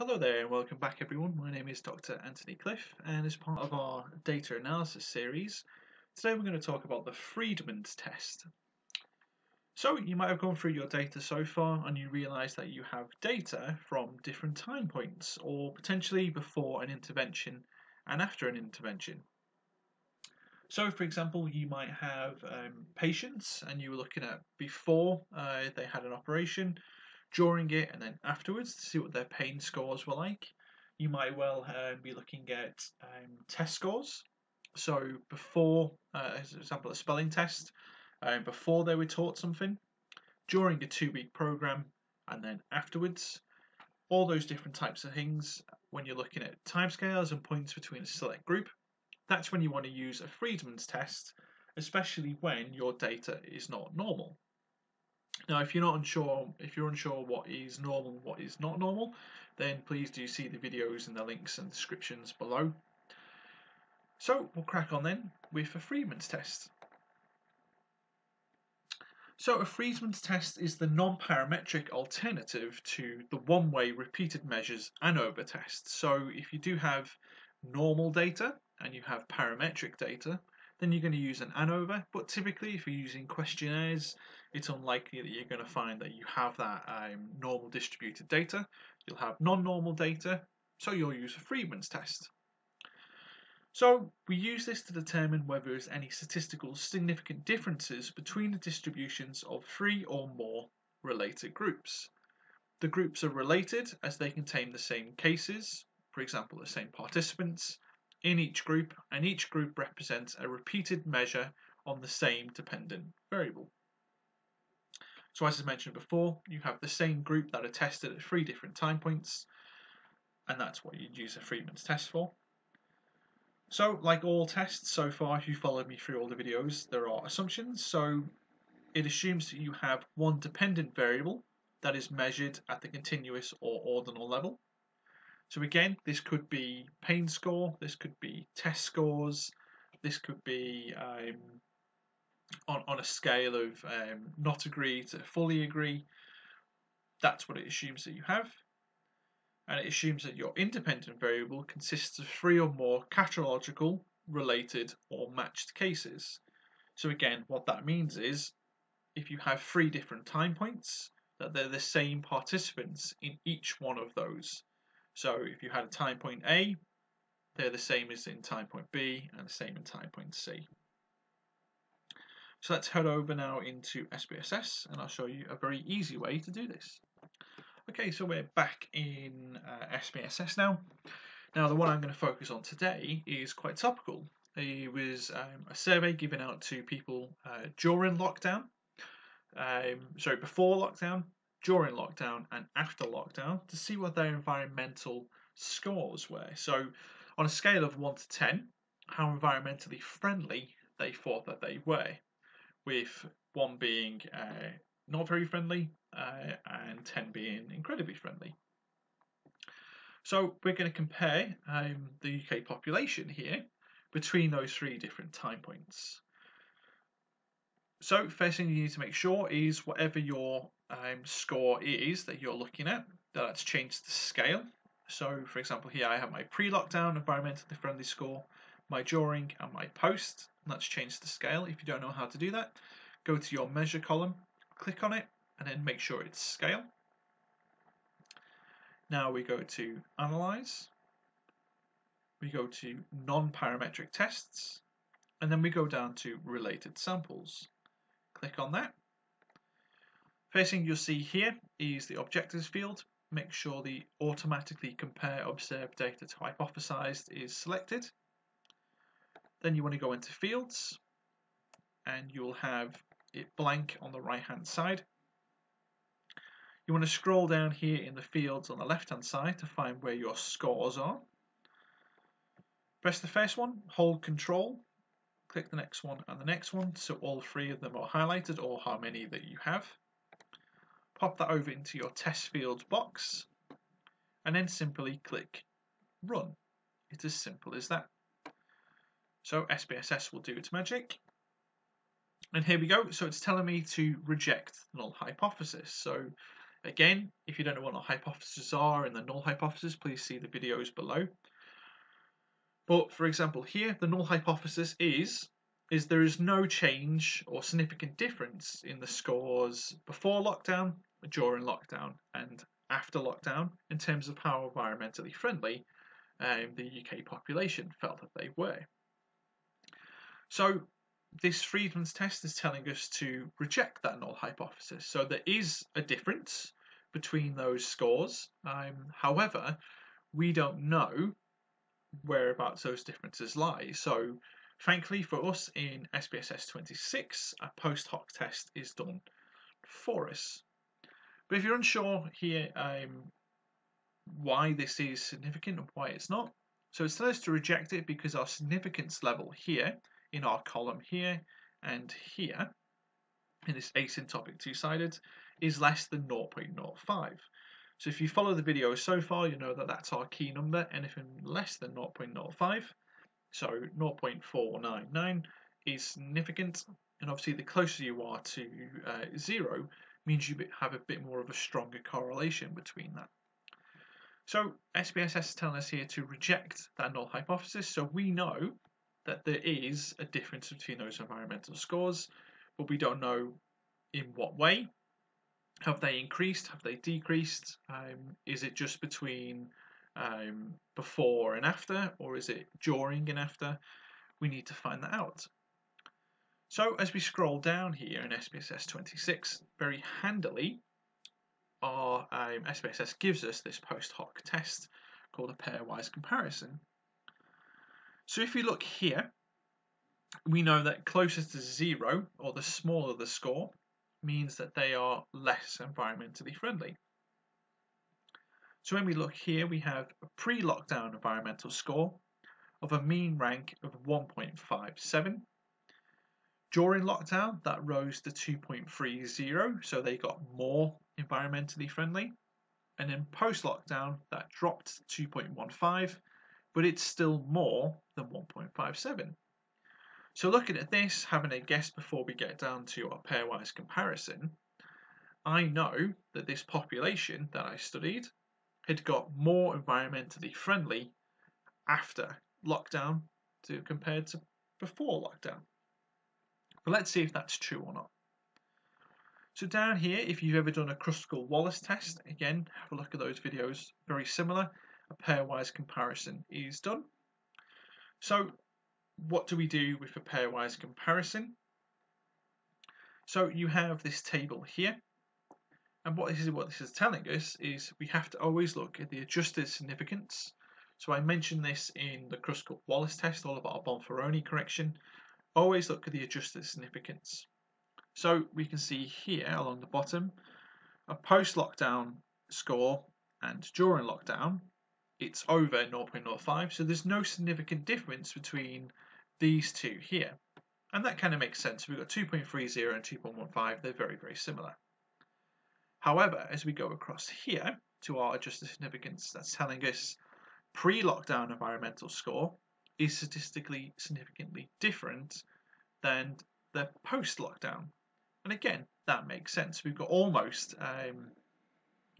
Hello there and welcome back everyone. My name is Dr. Anthony Cliffe and as part of our data analysis series, today we're going to talk about the Friedman's test. So you might have gone through your data so far and you realise that you have data from different time points or potentially before an intervention and after an intervention. So for example, you might have um, patients and you were looking at before uh, they had an operation during it and then afterwards to see what their pain scores were like. You might well uh, be looking at um, test scores. So before, uh, as an example, a spelling test, um, before they were taught something, during a two-week program, and then afterwards. All those different types of things. When you're looking at timescales and points between a select group, that's when you want to use a Friedman's test, especially when your data is not normal. Now, if you're not unsure, if you're unsure what is normal and what is not normal, then please do see the videos and the links and descriptions below. So we'll crack on then with a Friedman's test. So a Friedman's test is the non-parametric alternative to the one-way repeated measures ANOVA test. So if you do have normal data and you have parametric data, then you're going to use an ANOVA. But typically, if you're using questionnaires, it's unlikely that you're going to find that you have that um, normal distributed data. You'll have non-normal data, so you'll use a Friedman's test. So we use this to determine whether there's any statistical significant differences between the distributions of three or more related groups. The groups are related as they contain the same cases, for example the same participants, in each group and each group represents a repeated measure on the same dependent variable. So as I mentioned before, you have the same group that are tested at three different time points and that's what you'd use a Friedman's test for. So like all tests so far, if you followed me through all the videos, there are assumptions. So it assumes that you have one dependent variable that is measured at the continuous or ordinal level. So again, this could be pain score, this could be test scores, this could be um, on, on a scale of um, not agree to fully agree. That's what it assumes that you have. And it assumes that your independent variable consists of three or more catalogically related or matched cases. So again, what that means is if you have three different time points, that they're the same participants in each one of those. So if you had a time point A, they're the same as in time point B and the same in time point C. So let's head over now into SPSS and I'll show you a very easy way to do this. Okay, so we're back in uh, SPSS now. Now the one I'm going to focus on today is quite topical. It was um, a survey given out to people uh, during lockdown, um, sorry, before lockdown, during lockdown and after lockdown to see what their environmental scores were. So, on a scale of 1 to 10, how environmentally friendly they thought that they were, with 1 being uh, not very friendly uh, and 10 being incredibly friendly. So, we're going to compare um, the UK population here between those three different time points. So, first thing you need to make sure is whatever your um, score is that you're looking at, that that's changed the scale. So, for example, here I have my pre-lockdown environmentally friendly score, my drawing and my post. And that's changed the scale. If you don't know how to do that, go to your measure column, click on it, and then make sure it's scale. Now we go to analyze. We go to non-parametric tests, and then we go down to related samples. Click on that First thing you'll see here is the objectives field. Make sure the automatically compare observed data to hypothesized is selected. Then you want to go into fields and you'll have it blank on the right hand side. You want to scroll down here in the fields on the left hand side to find where your scores are. Press the first one, hold control, click the next one and the next one so all three of them are highlighted or how many that you have pop that over into your test field box and then simply click run. It's as simple as that. So SPSS will do its magic. And here we go. So it's telling me to reject null hypothesis. So Again, if you don't know what null hypotheses are and the null hypothesis, please see the videos below. But for example, here the null hypothesis is is there is no change or significant difference in the scores before lockdown, during lockdown, and after lockdown in terms of how environmentally friendly um, the UK population felt that they were. So this Friedman's test is telling us to reject that null hypothesis. So there is a difference between those scores. Um, however, we don't know whereabouts those differences lie. So thankfully for us in SPSS 26, a post hoc test is done for us. But if you're unsure here um, why this is significant and why it's not, so it's telling us to reject it because our significance level here in our column here and here in this asymptotic two-sided is less than 0.05. So if you follow the video so far, you know that that's our key number. Anything less than 0.05, so 0.499 is significant. And obviously the closer you are to uh, zero means you have a bit more of a stronger correlation between that. So SPSS is telling us here to reject that null hypothesis. So we know that there is a difference between those environmental scores, but we don't know in what way. Have they increased? Have they decreased? Um, is it just between um, before and after, or is it during and after? We need to find that out. So as we scroll down here in SPSS 26, very handily, our um, SPSS gives us this post hoc test called a pairwise comparison. So if you look here, we know that closer to zero, or the smaller the score, means that they are less environmentally friendly. So when we look here, we have a pre-lockdown environmental score of a mean rank of 1.57. During lockdown, that rose to 2.30, so they got more environmentally friendly. And then post-lockdown, that dropped to 2.15 but it's still more than 1.57. So looking at this, having a guess before we get down to our pairwise comparison, I know that this population that I studied had got more environmentally friendly after lockdown to compared to before lockdown. But let's see if that's true or not. So down here, if you've ever done a Kruskal-Wallis test, again, have a look at those videos, very similar a pairwise comparison is done. So what do we do with a pairwise comparison? So you have this table here, and what this is what this is telling us is we have to always look at the adjusted significance. So I mentioned this in the Kruskal-Wallis test, all about our Bonferroni correction. Always look at the adjusted significance. So we can see here along the bottom a post-lockdown score and during lockdown it's over 0.05, so there's no significant difference between these two here. And that kind of makes sense. We've got 2.30 and 2.15, they're very, very similar. However, as we go across here to our adjusted significance, that's telling us pre-lockdown environmental score is statistically significantly different than the post-lockdown. And again, that makes sense. We've got almost um,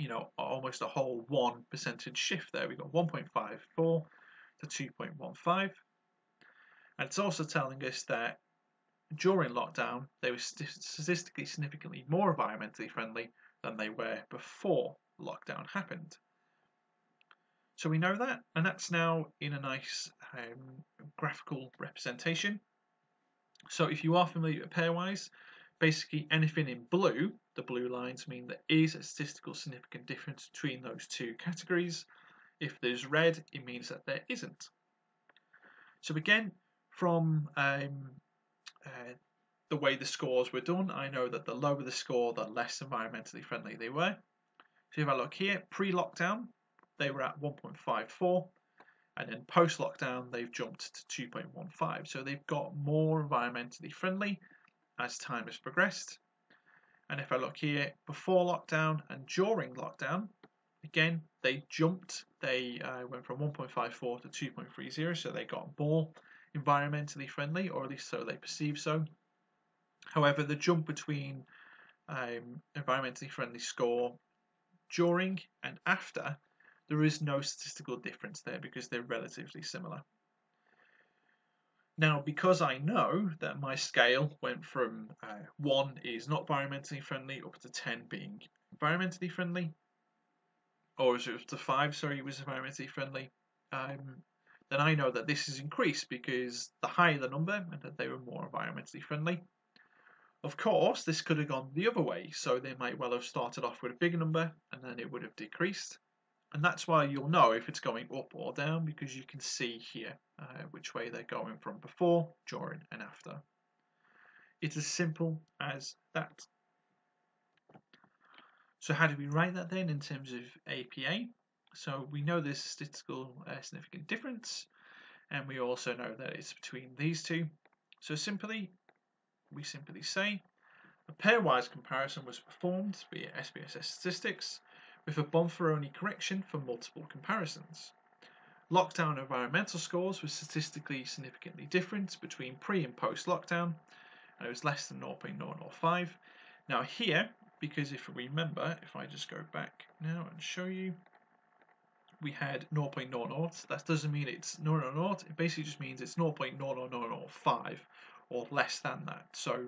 you know, almost a whole one percentage shift there. We've got 1.54 to 2.15. And it's also telling us that during lockdown, they were statistically significantly more environmentally friendly than they were before lockdown happened. So we know that, and that's now in a nice um, graphical representation. So if you are familiar with pairwise, basically anything in blue, the blue lines mean there is a statistical significant difference between those two categories. If there's red, it means that there isn't. So again, from um, uh, the way the scores were done, I know that the lower the score, the less environmentally friendly they were. So if I look here, pre-lockdown, they were at 1.54, and then post-lockdown, they've jumped to 2.15. So they've got more environmentally friendly, as time has progressed. And if I look here, before lockdown and during lockdown, again, they jumped. They uh, went from 1.54 to 2.30, so they got more environmentally friendly, or at least so they perceive so. However, the jump between um, environmentally friendly score during and after, there is no statistical difference there because they're relatively similar. Now, because I know that my scale went from uh, 1 is not environmentally friendly up to 10 being environmentally friendly, or is it up to 5, sorry, was environmentally friendly, um, then I know that this has increased because the higher the number and that they were more environmentally friendly. Of course, this could have gone the other way, so they might well have started off with a bigger number and then it would have decreased. And that's why you'll know if it's going up or down because you can see here uh, which way they're going from before, during and after. It's as simple as that. So how do we write that then in terms of APA? So we know there's statistical uh, significant difference and we also know that it's between these two. So simply, we simply say a pairwise comparison was performed via SPSS statistics with a Bonferroni correction for multiple comparisons. Lockdown environmental scores were statistically significantly different between pre and post lockdown, and it was less than 0.005. Now, here, because if we remember, if I just go back now and show you, we had 0.00. That doesn't mean it's 000, it basically just means it's 0.00005 or less than that. So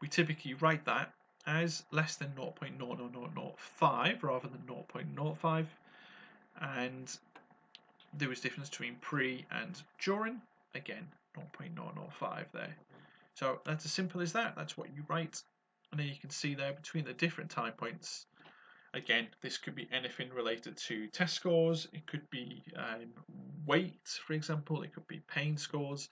we typically write that as less than 0.00005 rather than 0.05 and there was difference between pre and during. Again 0.005 there. So that's as simple as that. That's what you write. And then you can see there between the different time points again this could be anything related to test scores. It could be um, weight for example. It could be pain scores.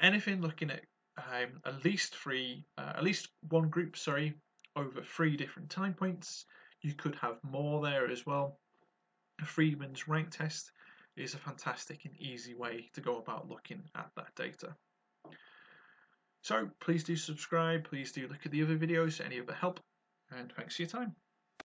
Anything looking at um, at least three uh, at least one group sorry over three different time points. You could have more there as well. A Friedman's rank test is a fantastic and easy way to go about looking at that data. So please do subscribe, please do look at the other videos, any other help, and thanks for your time.